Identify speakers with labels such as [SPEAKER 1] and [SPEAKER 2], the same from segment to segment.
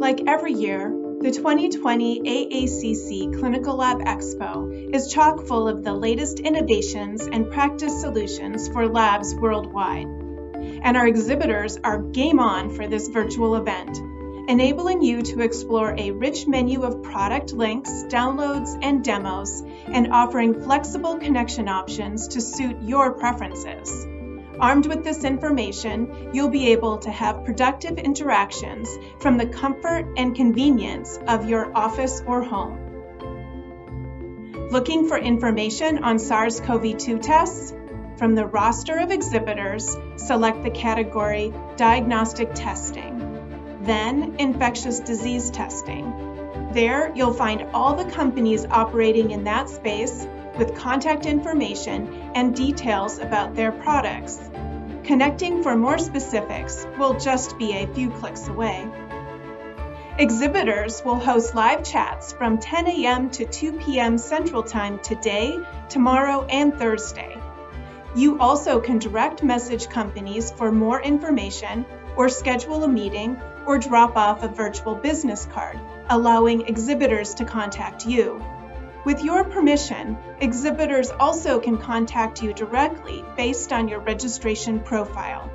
[SPEAKER 1] Like every year, the 2020 AACC Clinical Lab Expo is chock full of the latest innovations and practice solutions for labs worldwide. And our exhibitors are game on for this virtual event, enabling you to explore a rich menu of product links, downloads, and demos, and offering flexible connection options to suit your preferences. Armed with this information, you'll be able to have productive interactions from the comfort and convenience of your office or home. Looking for information on SARS CoV 2 tests? From the roster of exhibitors, select the category Diagnostic Testing, then Infectious Disease Testing. There, you'll find all the companies operating in that space with contact information and details about their products. Connecting for more specifics will just be a few clicks away. Exhibitors will host live chats from 10 a.m. to 2 p.m. Central Time today, tomorrow, and Thursday. You also can direct message companies for more information or schedule a meeting or drop off a virtual business card, allowing exhibitors to contact you. With your permission, exhibitors also can contact you directly based on your registration profile.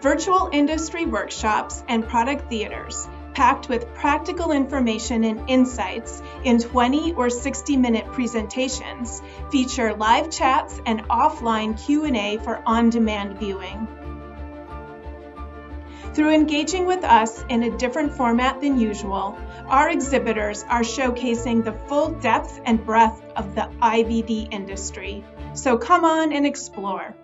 [SPEAKER 1] Virtual industry workshops and product theaters packed with practical information and insights in 20 or 60 minute presentations feature live chats and offline Q&A for on-demand viewing. Through engaging with us in a different format than usual, our exhibitors are showcasing the full depth and breadth of the IVD industry. So come on and explore.